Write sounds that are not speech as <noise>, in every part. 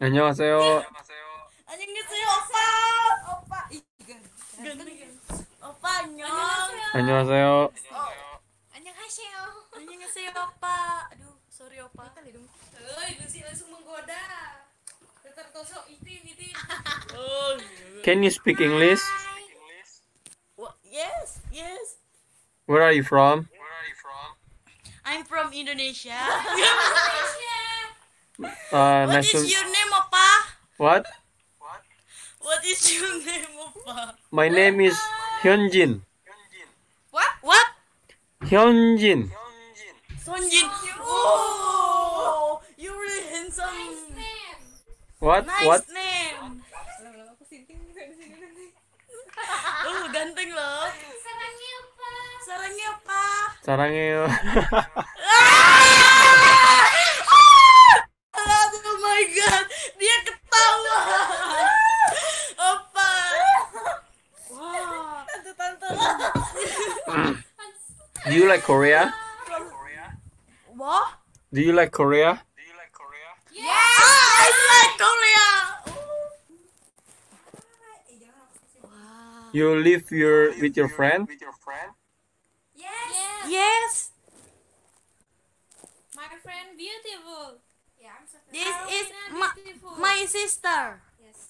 안녕하세요. 안녕하세요 오빠 오빠 이- ganteng opa 안녕 안녕하세요. 안녕하세요 안녕하세요 opa aduh sorry opa kali dong Hei, Lucy langsung menggoda tertosok itin itin oh Can you speak English? What? yes yes Where are you from? I'm from Indonesia <laughs> Uh, What nice is to- your name opa What? What is your name opa My name is Hyunjin. What what Hyunjin. Sonjin oh you really handsome What? Nice What? name. Oh, ganteng loh. Sarangnya apa? Sarangnya apa? 사 <laughs> <laughs> Do you like Korea? Wah. Do you like Korea? Yes. I like Korea. Wow. You live your with your friend? Yes. Yes. My friend beautiful. Yeah, I'm so This Our is friend my, beautiful. my sister. Yes.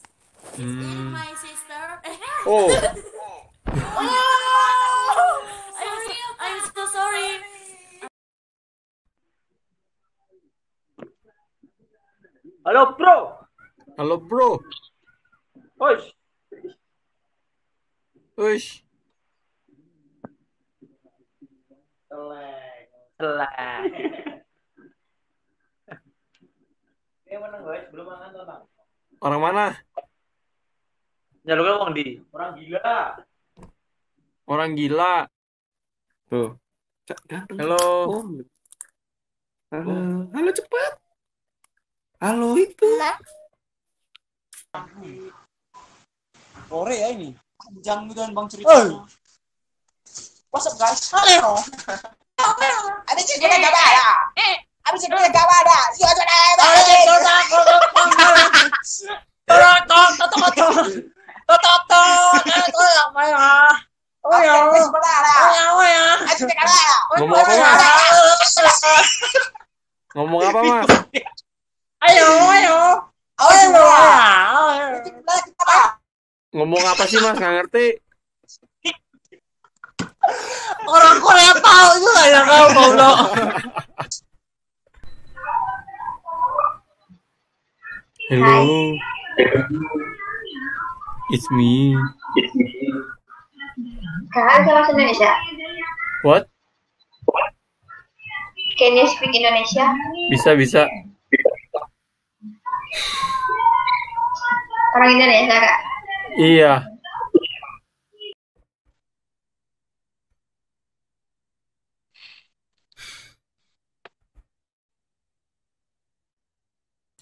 This is Mm. my sister. Oh, <laughs> Oh! Halo bro, halo bro. Oish. Ush. Selek. Selek. <laughs> Ini menang guys, belum makan tuh bang. Orang mana? Jalurnya uang di. Orang gila. Orang gila. Tuh. Halo. Halo, halo cepat. Halo itu. Sore ya ini. Panjang gitu kan Bang cerita. What's up guys? Halo. Ada cerita gak ada. Eh, ada cerita gak ada. Iya ada. Ada cerita. Tok tok. Tok tok tok. Tok apa ya? Oh ya. Oh ya, oh ya. Ada cerita gak ada. <laughs> Ngomong apa, Mas? Ngomong apa, Mas? Ayo, ayo. Ayo. Ngomong apa sih, Mas? Nggak ngerti. Orang Korea tahu juga ya kau goblok. Hello. It's me. Kakak bisa bahasa Indonesia? What? Can you speak Indonesia? Bisa, bisa. Orang Indonesia kak? Iya.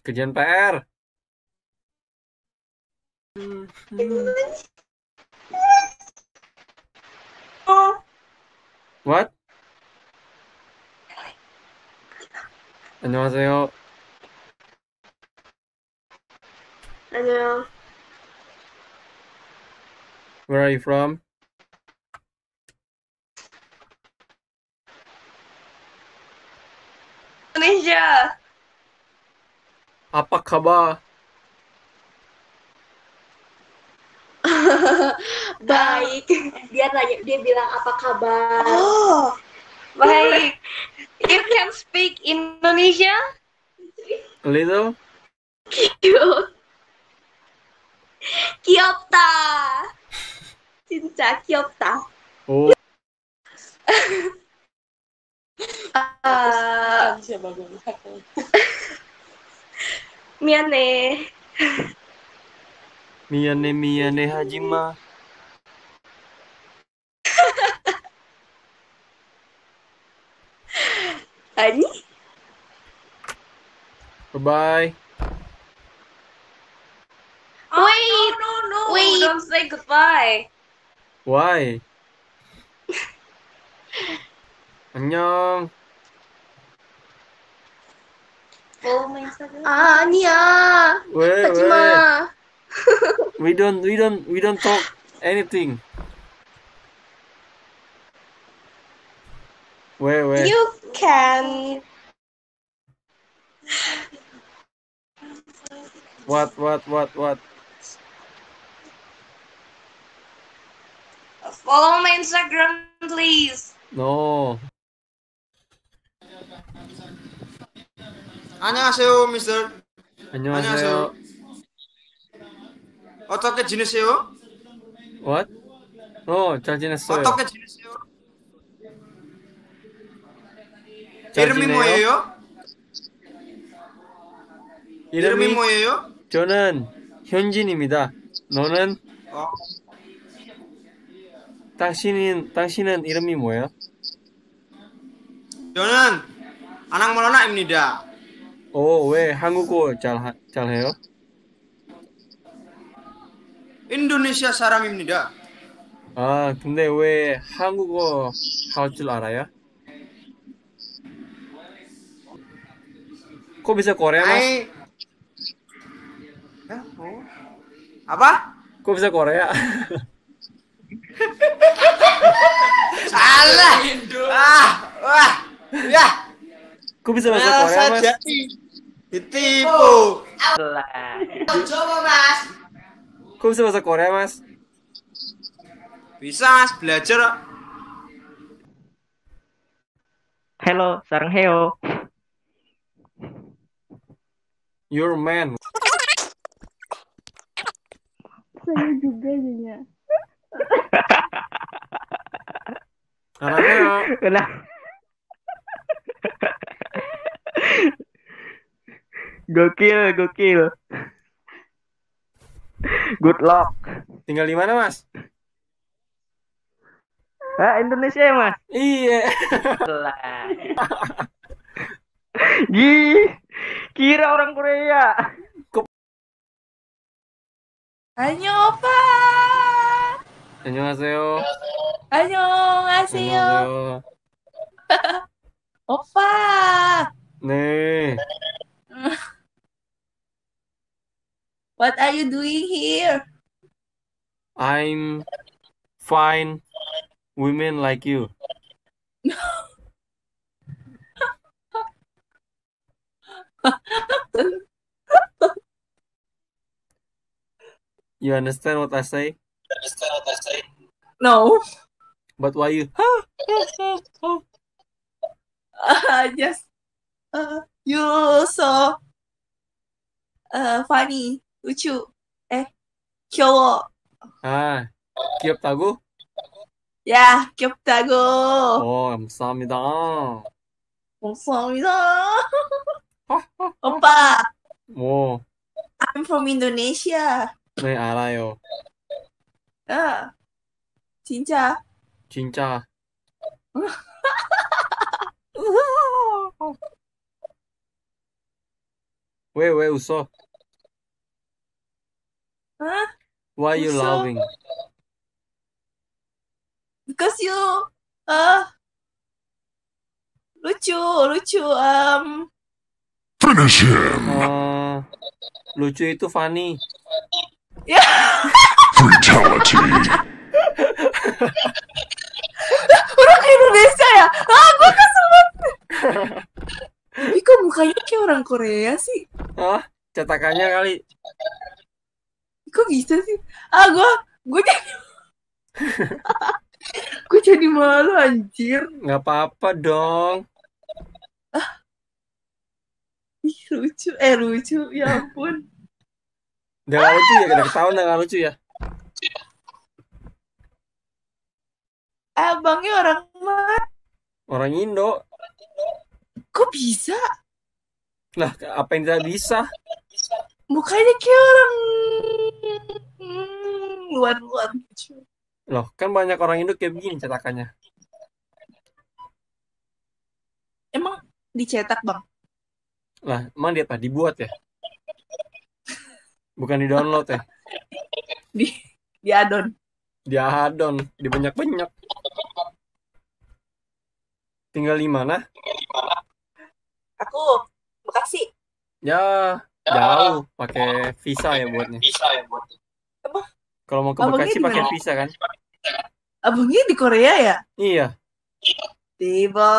Kerjaan PR. What? 안녕하세요. Aduh. Where are you from? Indonesia. Apa kabar? <laughs> Baik. Dia tanya, dia bilang apa kabar? Oh. Baik. You can speak Indonesia? A little? Cute. Kyopta. Cinta 귀엽다. Oh. <laughs> 미안해. 미안해 Miane Miane Hajima. Ani? Bye bye. No, no, Wait. Don't say goodbye. Why? <laughs> 안녕. Follow my Instagram. 아니야. Wait, 하지 wait. 마. <laughs> We don't, we don't, we don't talk anything. Wait, wait. You can. What, what, what, what? Follow my Instagram, please. No. 안녕하세요, 미스터. 안녕하세요. 어떻게 지내세요? What? 어, 잘 지냈어요. 어떻게 지내세요? 잘 이름이 지내요? 뭐예요? 이름이 이름이 뭐예요? 저는 현진입니다. 너는 어, 당신은 당신은 이름이 뭐예요? 저는 아낙 모라나입니다. 오, 왜 한국어 잘 하- 잘해요? 인도네시아 사람입니다. 아, 근데 왜 한국어 할 줄 알아요? Kok bisa Korea, Mas? Oh. apa? Kok bisa Korea? Salah. Ah, wah, ya. Kok bisa bahasa Korea, Mas? jadi ditipu. Selek. Coba mas. Kok bisa bahasa Korea, Mas? Bisa mas belajar. Hello, sarang heo. You're a man. Saya juga jadinya. Anaknya Udah. gokil, gokil. Good luck. tinggal di mana, Mas? Ah, Indonesia ya, Mas? Iya. Selek. Gi, kira orang Korea. Annyeong, opa. 안녕하세요. 안녕하세요. 안녕하세요. 오빠. 네. <laughs> What are you doing here? I'm fine. Women like you. You understand what I say? No. But why you? Uh, just uh, you so uh, funny, lucu. Eh, 귀여워. 아, 귀엽다고? 야, 귀엽다고. 어, 감사합니다. 감사합니다. 오빠, 뭐, I'm from Indonesia. 네, 알아요. 아, 진짜. 진짜. 왜, 왜 웃어? 아, Why you 웃어. laughing? because you uh lucu, lucu. Um, 어, lucu itu funny. ya. <laughs> orang <laughs> Indonesia ya? Ah, gue kesel banget. Tapi <laughs> kok mukanya kayak orang Korea sih? Ah, cetakannya kali. Kok bisa sih? Ah, gue, gue jadi, <laughs> gue jadi malu anjir. Nggak apa-apa dong. Ih, lucu, eh lucu, ya ampun. Udah nggak lucu ya, udah ketahuan udah nggak lucu ya. Abangnya orang mana? Orang Indo. Kok bisa? Lah, apa yang tidak bisa? Mukanya kayak orang hmm, luar-luar lucu. Loh, kan banyak orang Indo kayak begini cetakannya. Emang dicetak bang? Lah, emang dia apa? Dibuat ya? Bukan di-download ya? <laughs> Di di adon. Diadon, dibanyak-banyak. Tinggal di mana? Aku Bekasi. Ya, jauh pakai visa ya buatnya. Apa? Kalau mau ke Abangnya Bekasi pakai visa kan? Abangnya di Korea ya? Iya, Tiba.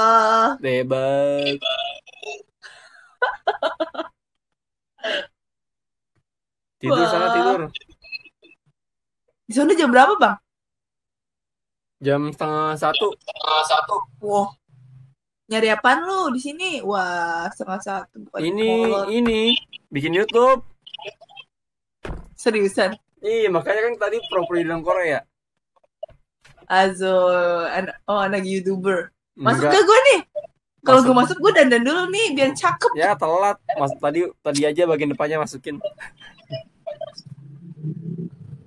bebas. Tidur sana tidur. Di sana jam berapa, Bang? Jam setengah satu. Wah. Nyari apaan lu di sini? Wah, setengah satu. Bukan Ini molor. ini bikin YouTube. Seriusan. Iya, makanya kan tadi pro-pro di dalam Korea. Azo, an oh anak youtuber. Masuk Enggak. ke gue nih. Kalau gue Masuk. masuk gue dandan dulu nih biar cakep. Ya telat. Mas tadi tadi aja bagian depannya masukin.